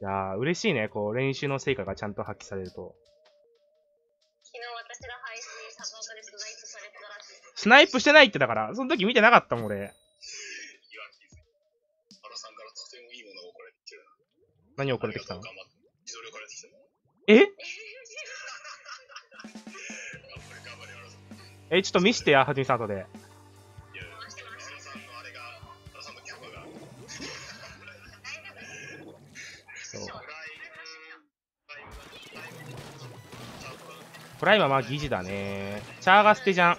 いやー、嬉しいね。こう、練習の成果がちゃんと発揮されると。昨日私の配信サポートでスナイプされてたらしい。スナイプしてないってだから、その時見てなかったもん、俺。何送られてきたの？え？え、ちょっと見してや、はじめさん後で。プライムはまあ疑似だね。チャーが捨てじゃん。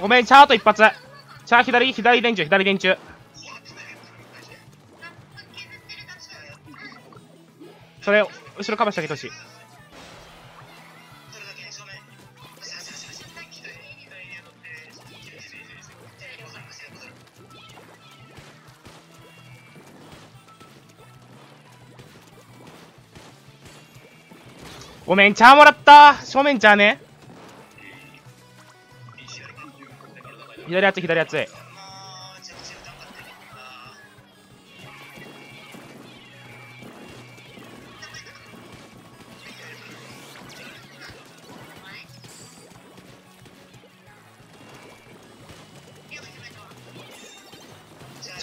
ごめん、チャート一発。チャー左、左電柱、左電柱。それ、後ろカバーしてあげてほしい。ごめん、チャーもらった正面チャーね。左熱い、左熱い。チ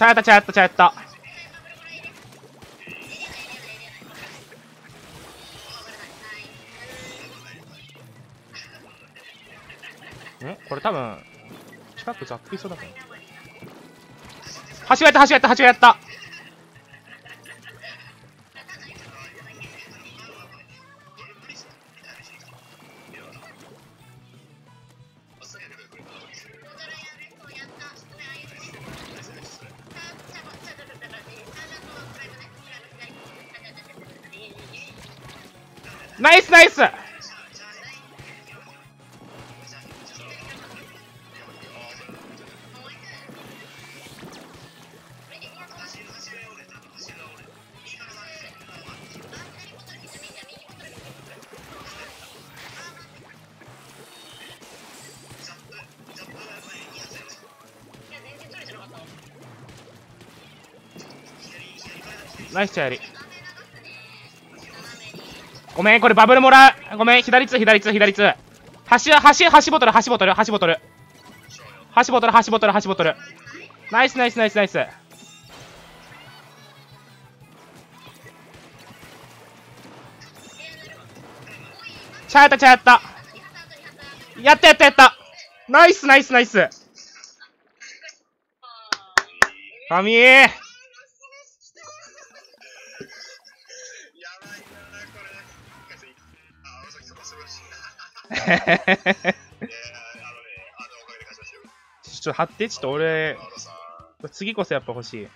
ャーやった、チャーやった、チャーやった。近くざっくりそうだから。橋がやった、橋がやった、橋がやった。ナイスナイスナイスチャーやり。ごめん、これバブルもらう。ごめん、左つ、左つ、左つ。橋、橋、橋ボトル、橋ボトル、橋ボトル。橋ボトル、橋ボトル、橋ボトル。ナイス、ナイス、ナイス、ナイス。チャーやった、チャーやった。やった、やった、やった。ナイス、ナイス、ナイス。神ー。ちょっと貼って、ちょっと俺。次こそやっぱ欲しい。い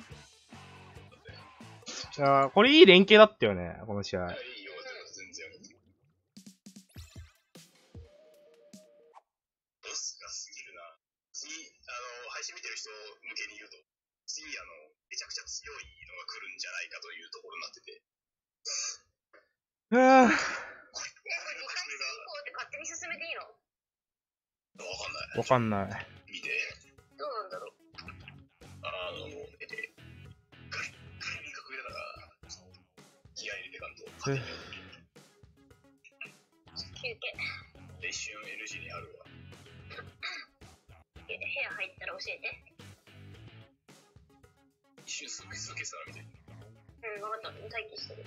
やーこれいい連携だったよね、この試合。いやいかんない。わかんない。見て、どうなんだろうあの、え、タイタイミングが上だから、気合い入れてかんと、勝てない休憩。一瞬 NG にあるわ。え部屋入ったら教えて。一瞬すぐ続けてたら見て。うん、分かった。待機してる。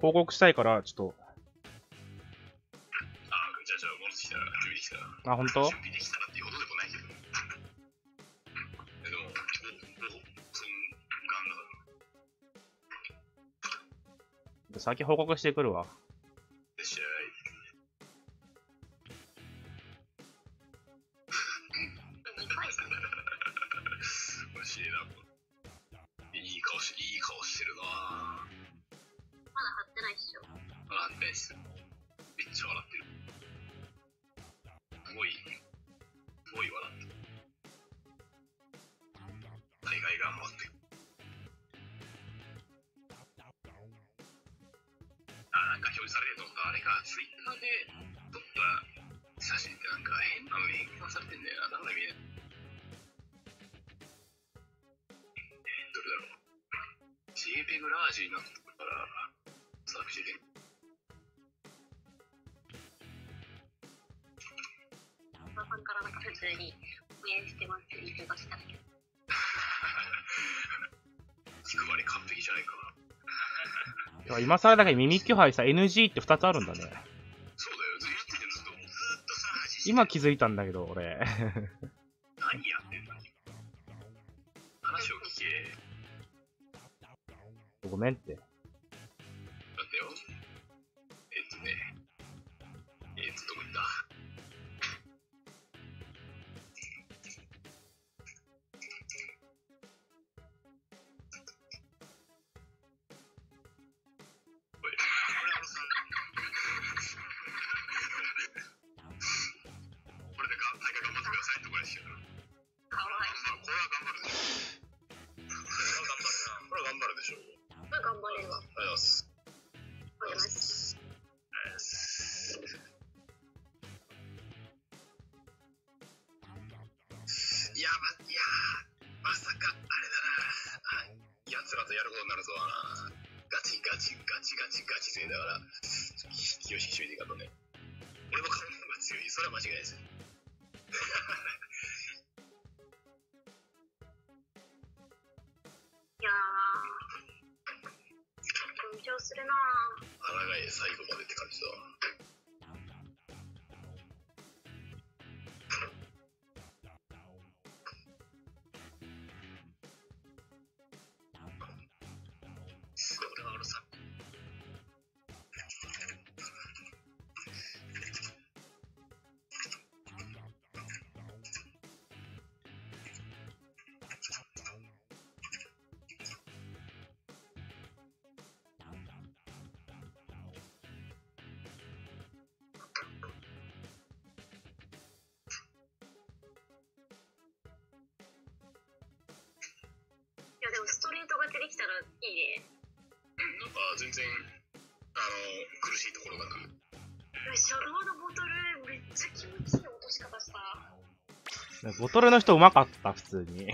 報告したいから、ちょっあ、じゃあじゃあ戻ってきたら、準備できたら。と。あ、本当？準備できたらっていうほどでもないけど。えでも、もう、もう、そんがんだから。先報告してくるわ。で試合。マジでな。いい顔し、いい顔してるなまだ貼ってないっしょ。笑ってないっす。めっちゃ笑ってる。すごい、すごい笑ってる。大概頑張ってる。あ、なんか表示されてると思ったあれか、ツイッターで撮って写真ってなんか変なメイクがされてんだよな。なんだ見えない。どれだろう。JPEG ラージになってるから、さんからなんか普通に応援してますって言ってましたけど。気配り完璧じゃないか。今更だけど耳キュハイさ、NG って2つあるんだね。そうだよ、ずっとずっと。ずっとさ、今気づいたんだけど、俺。何やってんの話を聞け。ごめんってまさか、あれだな。あ、奴らとやることになるぞな。ガチガチガチガチガチ勢だから、気を引き締めていかんとね。俺の顔の方が強い。それは間違いないです。もストレート勝ちできたらいいね。なんか全然、あの、苦しいところがなく。初動のボトルめっちゃ気持ちいい落とし方した。ボトルの人うまかった、普通に。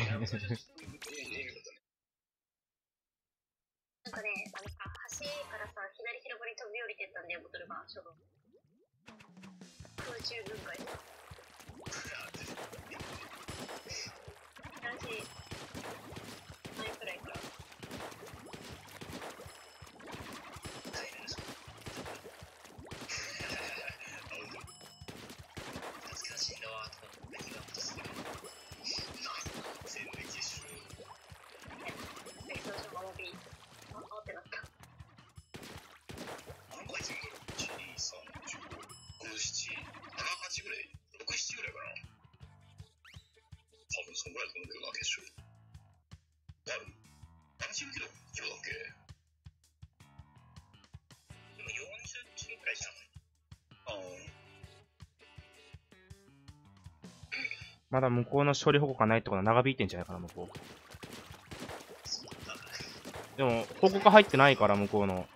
そんぐらいだと思うけどな、決勝。ある ?70 キロ、キロだっけでも40キロぐらいじゃないああ。まだ向こうの処理報告がないってことは長引いてんじゃないかな、向こう。でも、報告入ってないから、向こうの。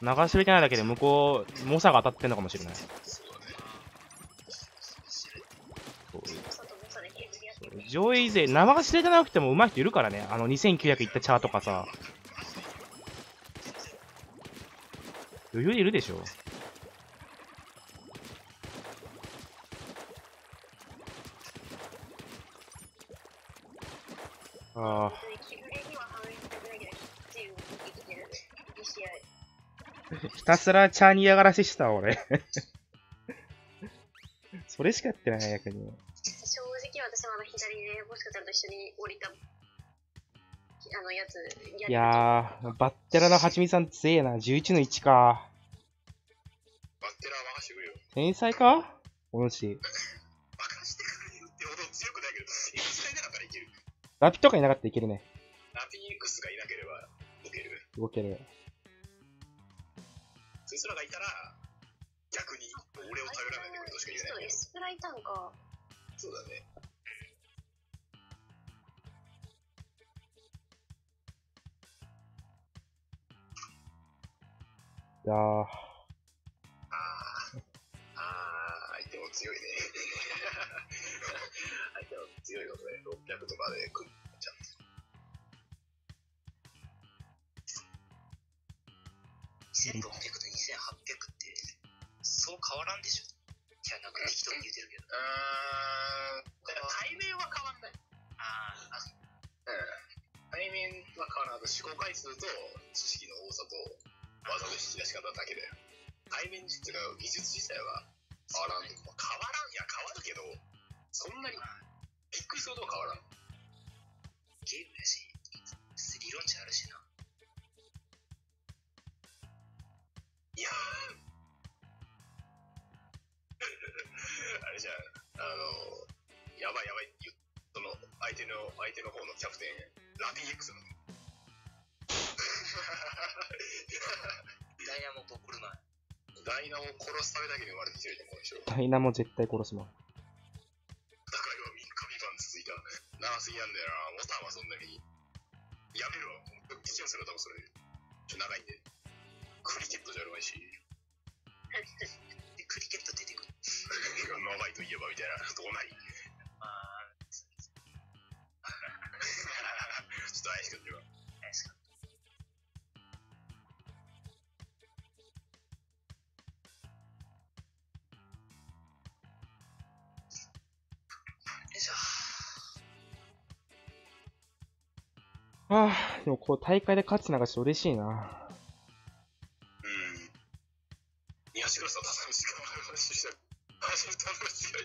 流し入れてないだけで向こう、猛者が当たってんのかもしれない。上位勢、生が知れてなくても上手い人いるからね。あの、2900いったチャーとかさ。余裕いるでしょ。ああ。ひたすらチャーに嫌がらせした、俺。それしかやってない、逆に。私はあの左で、もしかちゃんと一緒に降りた、あのやつ、やいやー、バッテラのはちみさん強えな。11の1か。バッテラー任してくれよ。天才か？お主。任してくれよってほど強くないけど、がいなかったらいける。ラピとかいなかったらいけるね。ラピー X がいなければ動ける。動ける。そいつらがいたら、逆に俺を頼らないでくれとしか言えない。そうエスプラいたんか。そうだね。いやー、も強いね。相手は強いので、600とかで組んちゃって。2600と2800って、そう変わらんでしょじゃなく適当に言うてるけど。うーん、対面は変わんない。あーあ、うん。対面は変わらない。思考回数と知識の多さと技の引き出し方だけだよ。対面っていうか技術自体は変わらん。変わらん、いや変わるけど、そんなにびっくりするほどは変わらん。ゲームやし、理論値あるしな。いやー あれじゃん、あの、やばいやばいその、相手の、相手の方のキャプテン、ラピー X なの。ダイナモボコるな。ダイナを殺すためだけに生まれてきてるじゃん、この人。ダイナも絶対殺すまん。ら今、3日3晩続いた。長すぎなんだよな。モタンはそんなに。やめろ。復帰しようする多分それ。ちょ、長いんで。クリケットじゃあるまいし。で、クリケット出てくる。長いといえばみたいな。どうなり。まあ、ちょっと怪しくってるわ。ないああ、でもこう大会で勝つのがちょっと嬉しいな。うん。東倉さん、田中時間話した。話した話が。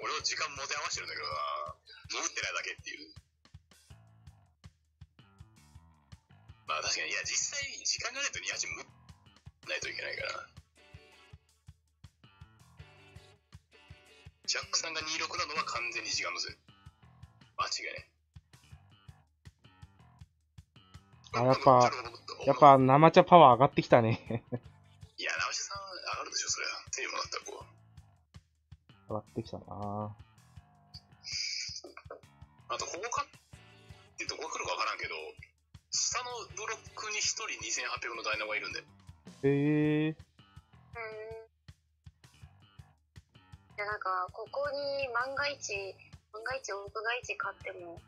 俺は時間持て余してるんだけどな。持ってな。いだけっていう。まあ確かに、いや、実際、時間がな。いと28持ってな。いといけな。いから。ジャックさんが26な。のは完全に時間のせい。間違いな。い。あやっぱやっぱ生茶パワー上がってきたね。いや、直しさん上がるでしょ、それは。テーマだったらこう。上がってきたな。あと、ここかってどこ来るかわからんけど、下のブロックに1人2800のダイナモがいるんで。へえー。なんか、ここに万が一、万が一、億が一買っても、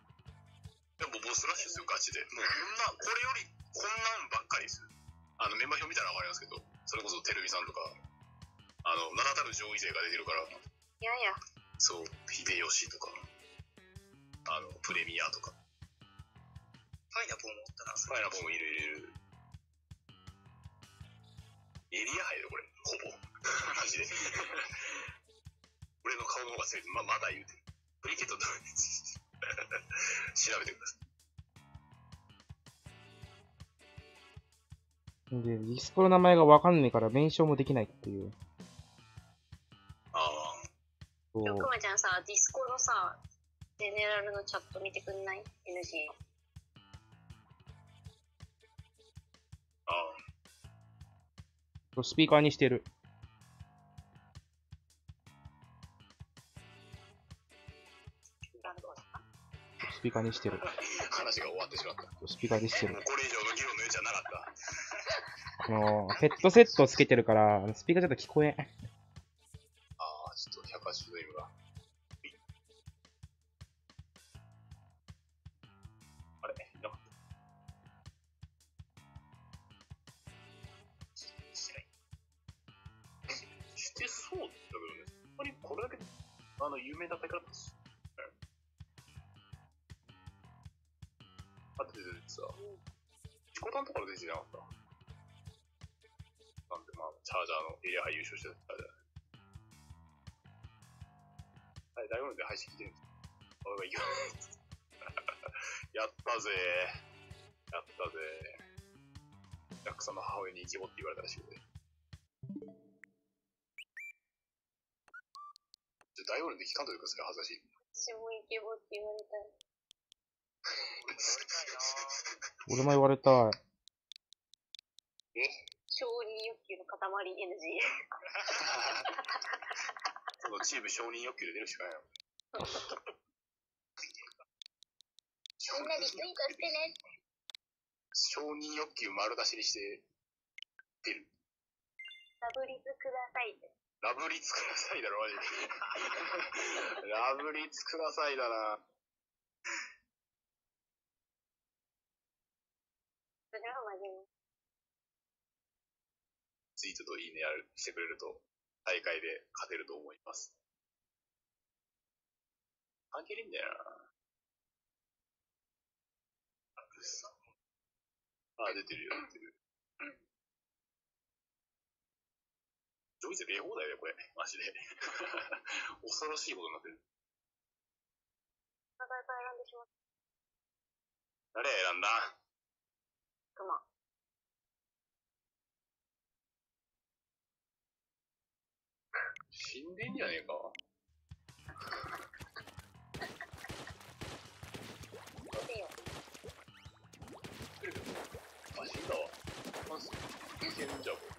でもボスラッシュですよ、ガチで。もうこんな、これよりこんなんばっかりですよ。あの、メンバー表見たらわかりますけど、それこそテルミさんとか、あの、名だたる上位勢が出てるから、いやいや、そう、秀吉とか、あの、プレミアとか、パイナポン持ったな、そファイナポンもいるいるいる。エリア入るこれ、ほぼ。マジで。俺の顔の方が強い。ま、まだ言うてる。プリケットどう 調べてください。で、ディスコの名前がわかんないから弁償もできないっていう。ああ。そうくまちゃんさ、ディスコのさ、ゼネラルのチャット見てくんない ?NG。ああ。スピーカーにしてる。ピーカーにしてる。話が終わってしまった。スピーカーにしてる。これ以上の議論の余地はなかった。あの、ヘッドセットをつけてるから、スピーカーちょっと聞こえん。大学で聞かんといてください、恥ずかしい。私もイケボって言われたい。俺も言われたい。承認欲求の塊 NG。そのチーム承認欲求で出るしかないよ。みんなリツイートしてね。承認欲求丸出しにして、出る。ラブリズくださいって。ラブリツくださいだろ、マジで。ラブリツくださいだな。それは真面目。ツイートといいねやるしてくれると、大会で勝てると思います。関係ねえんだよな。あ、出てるよ、出てる。ジョイズ礼放題だよ、これ。マジで。恐ろしいことになってる。名前から選んでしまっ誰選んだ？死んでんじゃねえか。どうせよ。あ、死んだわ。まず、死んじゃう。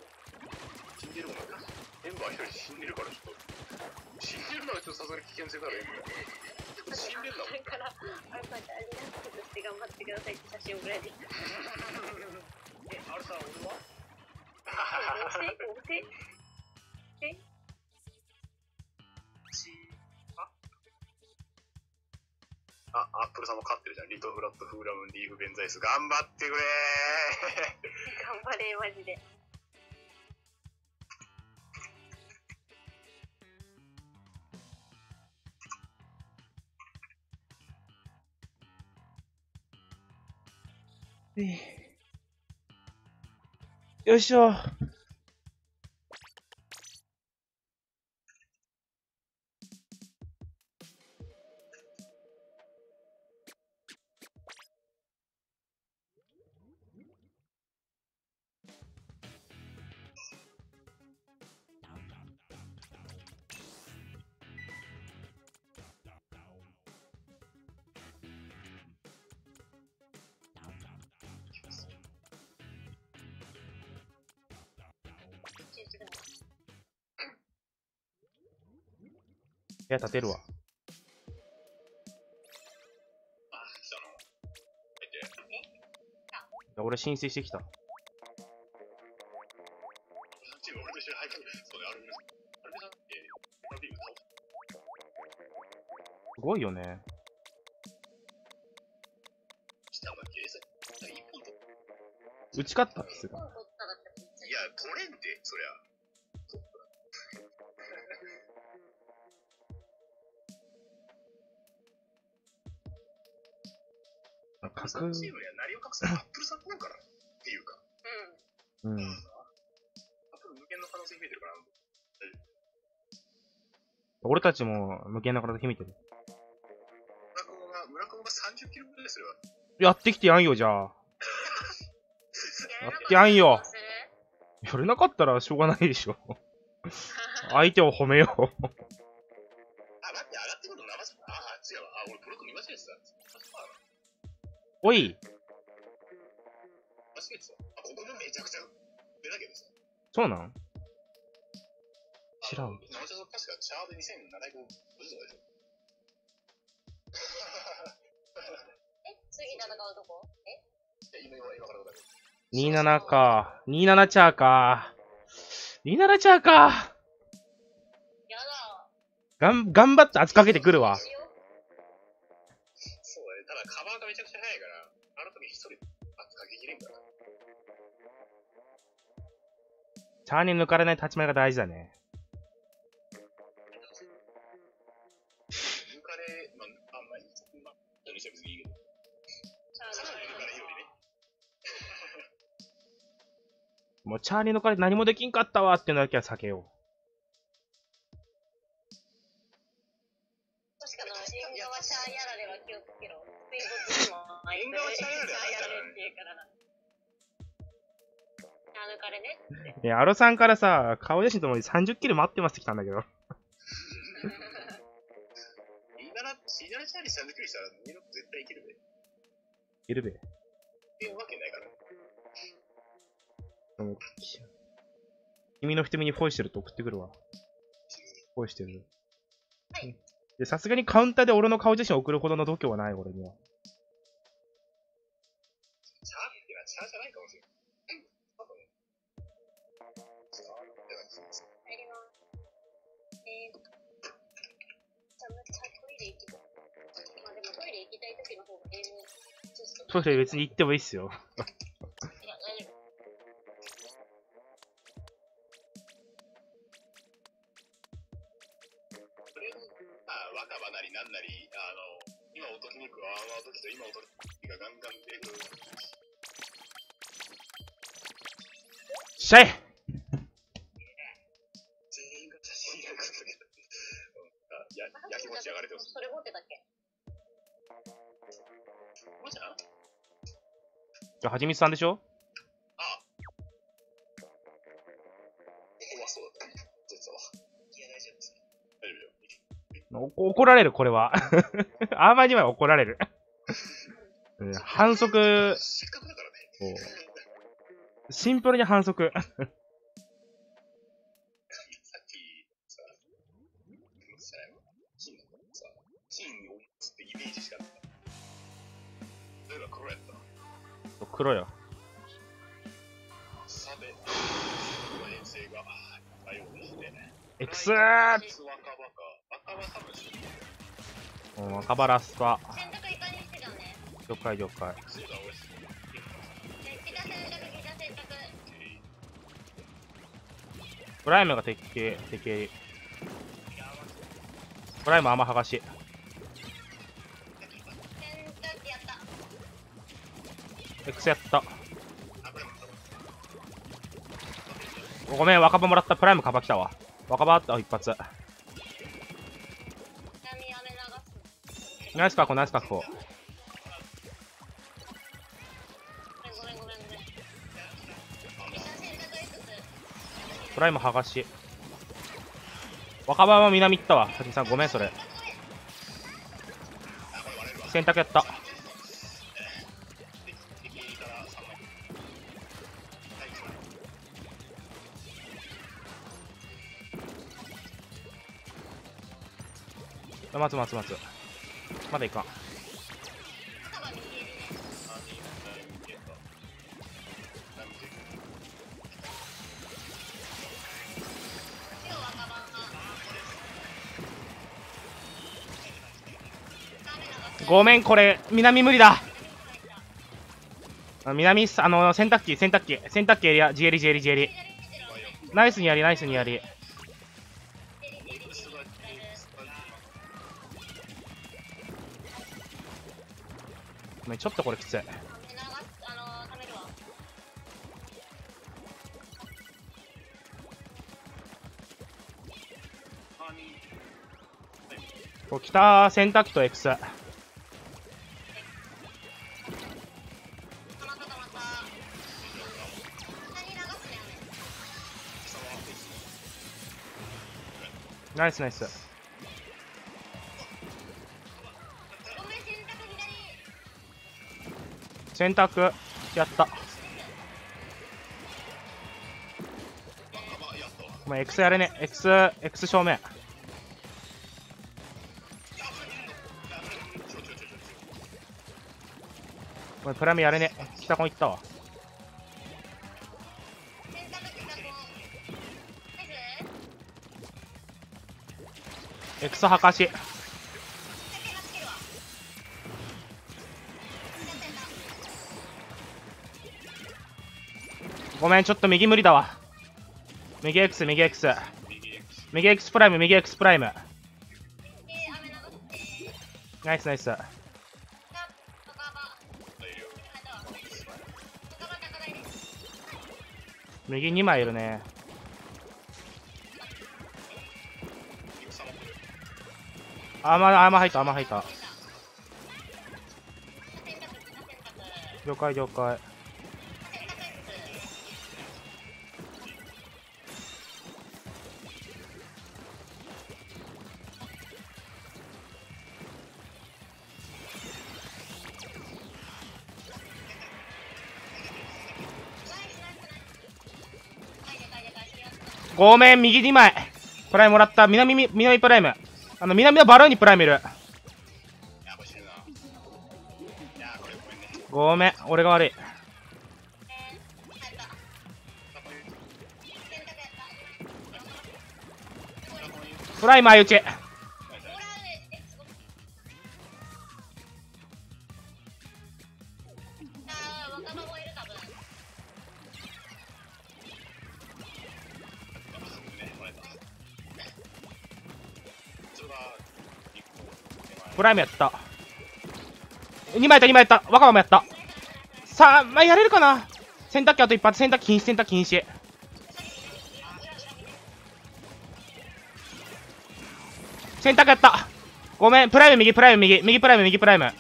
死んでるもんな。エンバー一人死んでるから、ちょっと。死んでるのはちょっとさすがに危険性だろ、エンバー。死んでるんだもんそれ。から、あれこうやってアリナスクとして頑張ってくださいって写真送られてきた。え、あれさ、俺は合成合成あ、アップルさんも勝ってるじゃん。リトフラット、フーラム、リーフ、ベンザイス。頑張ってくれ頑張れ、マジで。よいしょ。ルビナスって、アルビーム倒すごいよね。打ち勝ったっつってた。取ったらってめっちゃいや、取れんて、そりゃ。格そのチームには何を隠すのアップルさんなんからっていうか、うん。うん。アップル無限の可能性秘めてるから、俺たちも無限な体秘めてる。村上が、村上が30キロぐらいすれば、やってきてやんよ、じゃあ。や やってやんよするやれなかったらしょうがないでしょ。相手を褒めよう。おい、間違えてた。あ、ここもめちゃくちゃ上だけどさ。そうなん？知らんあの生茶さん確かチャーで2750とかでしょ。え、次戦うとこえいや、今、今、今からだけど。27か。27チャーか。27チャーか。やだ。がん、頑張って圧かけてくるわ。チャーに抜かれない立ち前が大事だね。もうチャーに抜かれて何もできんかったわっていうのだけは避けよ確かの縁側チャーやられは気をつけろ。水没にも縁側チャーやチャー抜かれね。いや、アロさんからさ、顔写真ともに30キロ待ってますって来たんだけど。いいなら、いならチャーリー30キロしたら、ミロ絶対いけるべ。いるべ。っていうわけないから。でも君の瞳にフォイしてると送ってくるわ。フォイしてる。はいで、さすがにカウンターで俺の顔写真送るほどの度胸はない、俺には。チャーってのはチャーじゃないかもきたい時の方がゲーム進む。トイレ別に行ってもいいっすよ。いや、大はちみつさんでしょ？あここはそうだったね。実は。いや、大丈夫です。大丈夫よ。お怒られる、これは。あまりには怒られる。う ん反則、せっかくだからね。シンプルに反則。黒よ。サベ、の遠征が、あようでして。エクスース若葉ラスパ。了解了解。プライムが敵形、敵形。プライム甘剥がし。エクスやった。ごめん、若葉もらった。プライムカバ来たわ。若葉あった、一発。波雨流す。ナイス確保、ナイス確保。プライム剥がし。若葉は南行ったわ。はじみさん、ごめん、それ。選択やった。待つ待つ待つ。まだいかん。ごめん、これ、南無理だ。南、あの、洗濯機、洗濯機、洗濯機エリア、ジエリ、ジエリ、ジエリ。ナイスにやり、ナイスにやり。め、ちょっとこれきつい。流す、あのー、洗濯機と X。ナイスナイス。洗濯、やった。ごめん、X やれね。X、X 正面。ごめん、プラミやれね。北コン行ったわ。選択北コン。ナイス X はかし。ごめん、ちょっと右無理だわ。右 X、右 X。右 X プライム、右 X プライム。ナイスナイス。右2枚いるね。あまあま入った、あま入った。了解了解。ごめん、右2枚。プライムもらった。南み、南プライム。あの、南のバルーンにプライムいる。ごめん、俺が悪い。プライム相打ちライムやった。2枚やった2枚やった。若葉もやった。さあまあやれるかな。洗濯機あと一発。洗濯機禁止洗濯機禁止。洗濯やった。ごめんプライム右プライム右。右プライム右プライム。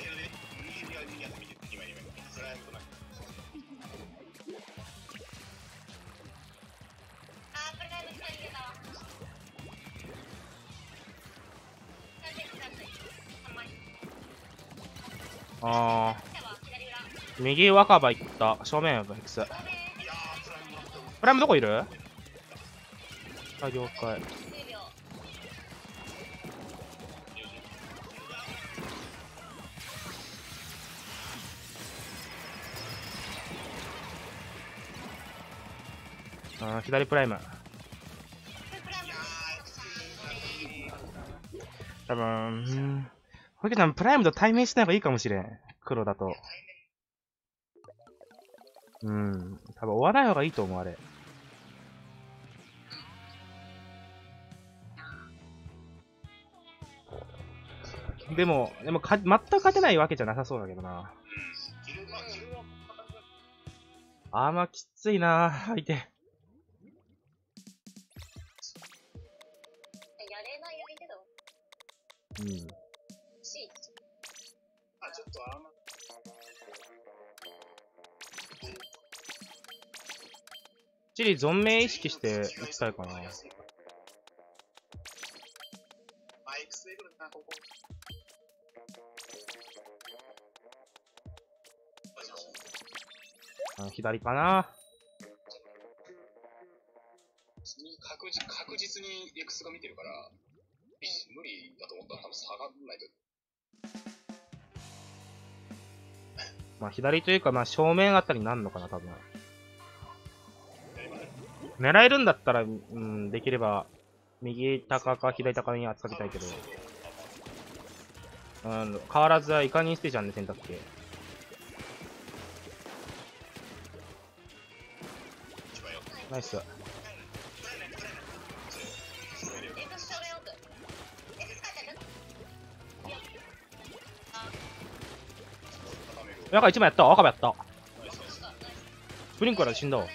若葉いった。正面ブヘクスプライムどこいる？あ了解。あ左プライム。プライム多分うん。ホイケさんプライムと対面しない方がいいかもしれん。黒だと。うん多分追わない方がいいと思うあれでも、でもか、全く勝てないわけじゃなさそうだけどな。あーまあきついな、相手。うん。ちょっとあんま、チリ存命意識して打ちたいかな。マイクスイブルな、ここ。あ左かな。確実確実に X が見てるから、無理だと思ったら多分下がんないと。まあ左というか、まあ正面あたりになるのかな、多分。狙えるんだったら、うん、できれば、右高か左高に扱いたいけど。うん、変わらずイカにステージあんね、選択肢。ナイス。赤1枚やった赤もやった。プリンクラーで死んだわ。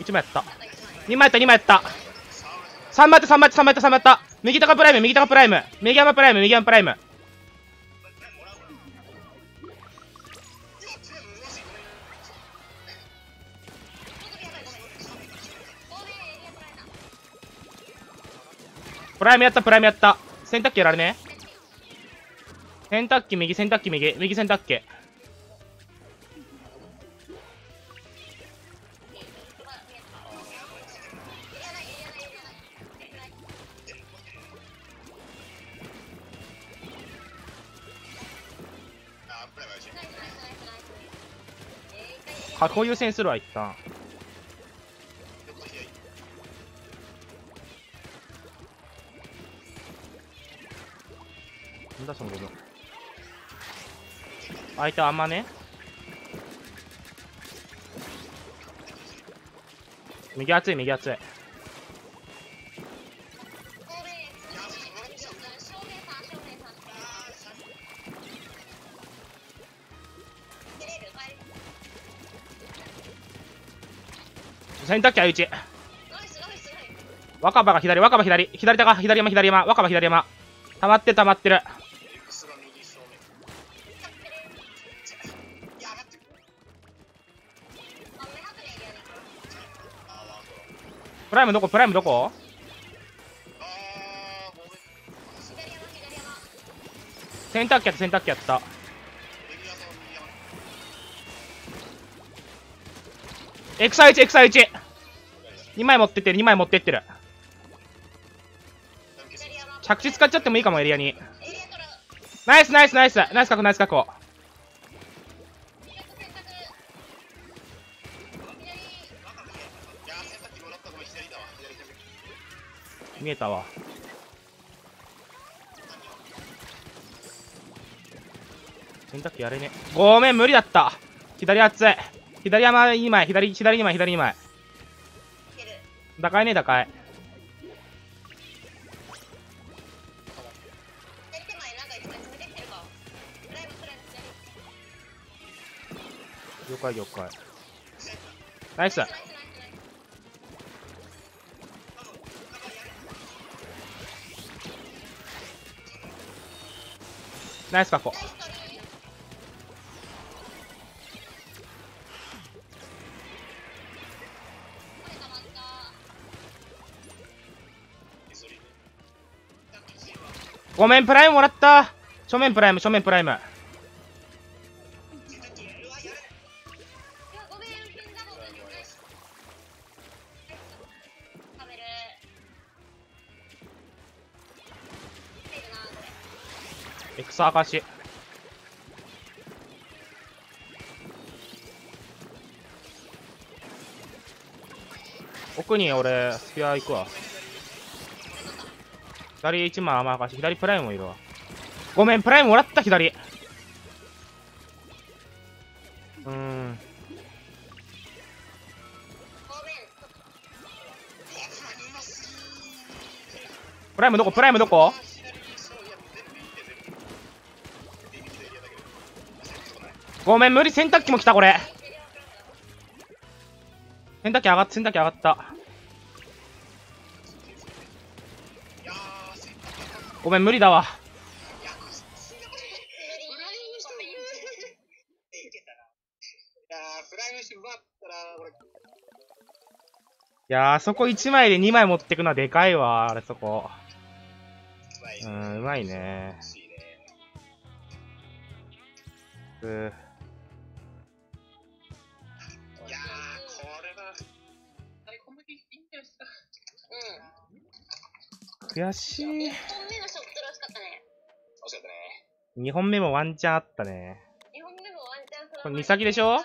1枚やった。2枚やった、2枚やった。3枚やった、3枚やった、3枚やった、3枚やった。右高プライム、右高プライム。右山プライム、右山プライム。プライムやった、プライムやった。洗濯機やられね。洗濯機右、洗濯機右、右洗濯機。箱優先するわ、一旦。なんだその部分。相手あんまね。右熱い、右熱い。洗濯機相打ち。若葉が左、若葉左、左高、左山、左山、若葉左山。溜まってる溜まってる。プライムどこプライムどこ？あ、洗濯機やった、洗濯機やった。エクサ1エクサ1 2枚持ってってる2枚持ってってる。着地使っちゃってもいいかもエリアに。ナイスナイスナイス。ナイス確保ナイス確保。見えたわ。洗濯機やれね。ごめん無理だった。左熱い左山2枚左左2枚左2枚打開ね打開。了解了解。ナイス。ナイスナイごめんプライムもらった。正面プライム正面プライム。エクサアカシ奥に俺スピア行くわ。左1枚甘かし左プライムもいるわごめんプライムもらった左。うーん。プライムどこ？プライムどこ？ごめん無理洗濯機も来たこれ。洗濯機上がった洗濯機上がった。ごめん無理だわ。いやーフライムシ奪ったら俺いやーそこ1枚で2枚持ってくのはでかいわあれそこ。うまいうんうまいね。う悔しい。うん1本目のショットらしかったね。惜しかったね。2本目もワンチャンあったね。2本目もワンチャンそこれ岬でしょ？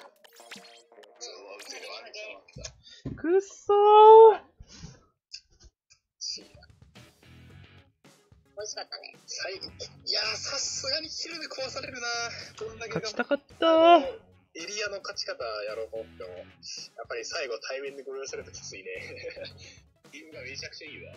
くっそー。美味しかったね。最後。いやーさすがにキルで壊されるな。どんだけ勝ちたかったー。エリアの勝ち方やろうと思っても。やっぱり最後対面でご用意されるときついね。ゲームがめちゃくちゃいいわ